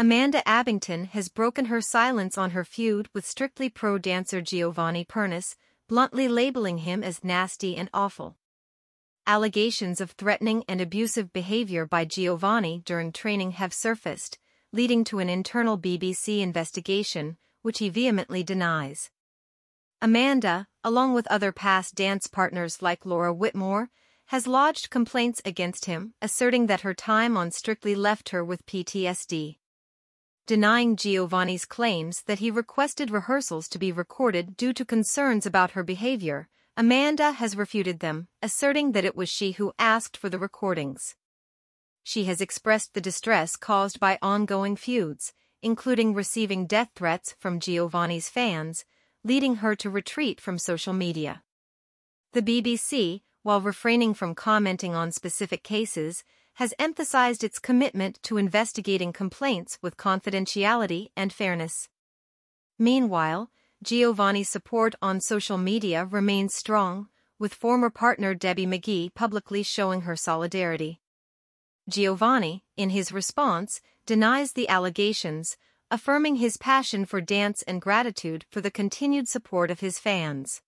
Amanda Abbington has broken her silence on her feud with Strictly Pro dancer Giovanni Pernice, bluntly labeling him as nasty and awful. Allegations of threatening and abusive behavior by Giovanni during training have surfaced, leading to an internal BBC investigation, which he vehemently denies. Amanda, along with other past dance partners like Laura Whitmore, has lodged complaints against him, asserting that her time on Strictly left her with PTSD. Denying Giovanni's claims that he requested rehearsals to be recorded due to concerns about her behavior, Amanda has refuted them, asserting that it was she who asked for the recordings. She has expressed the distress caused by ongoing feuds, including receiving death threats from Giovanni's fans, leading her to retreat from social media. The BBC, while refraining from commenting on specific cases, has emphasized its commitment to investigating complaints with confidentiality and fairness. Meanwhile, Giovanni's support on social media remains strong, with former partner Debbie McGee publicly showing her solidarity. Giovanni, in his response, denies the allegations, affirming his passion for dance and gratitude for the continued support of his fans.